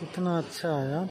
कितना अच्छा है यार